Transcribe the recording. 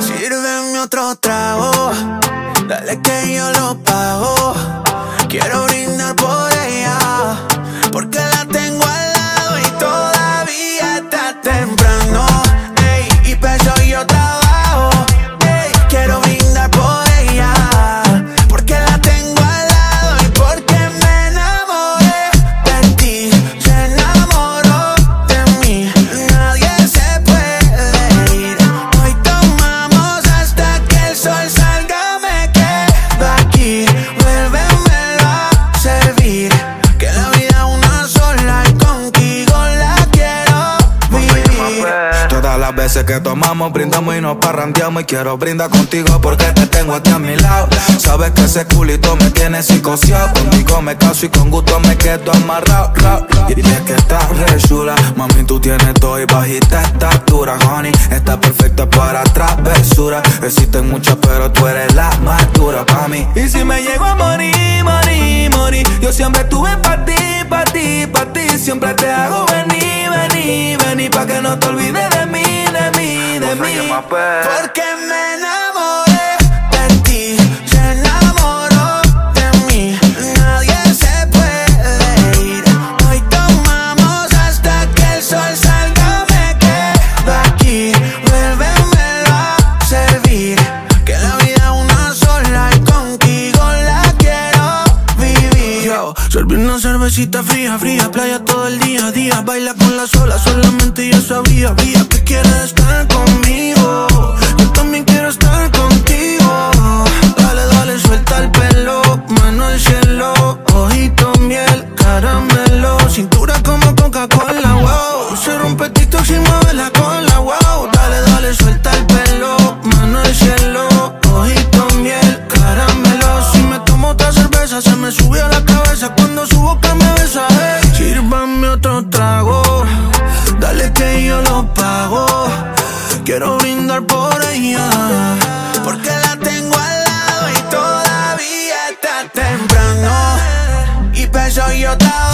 Sírveme otro trago, dale que yo lo pago. Quiero brindar por las veces que tomamos, brindamos y nos parrandeamos. Y quiero brindar contigo porque te tengo aquí a mi lado. Sabes que ese culito me tiene psicoseado. Contigo me caso y con gusto me quedo amarrado. Y es que estás re chula. Mami, tú tienes todo y bajita estatura, honey. Está perfecta para travesura. Existen muchas, pero tú eres la más dura para mí. Y si me llego a morir, morir, morir. Yo siempre estuve para ti, para ti, para ti. Siempre te hago venir, venir, venir. Pa' que no te olvides Porque me Bebecita fría, fría, playa todo el día, día. Baila con las olas, solamente yo sabía Vía que quieres estar conmigo. Yo también quiero estar contigo. Dale, dale, suelta el pelo Mano al cielo, ojito miel Caramelo, cintura como Coca-Cola, wow. Se rompe TikTok si mueve la cola, wow. Dale, dale, suelta el pelo Mano al cielo, ojito miel Caramelo, si me tomo otra cerveza se me subió la Quiero brindar por ella, porque la tengo al lado y todavía está temprano. Y peso yo otra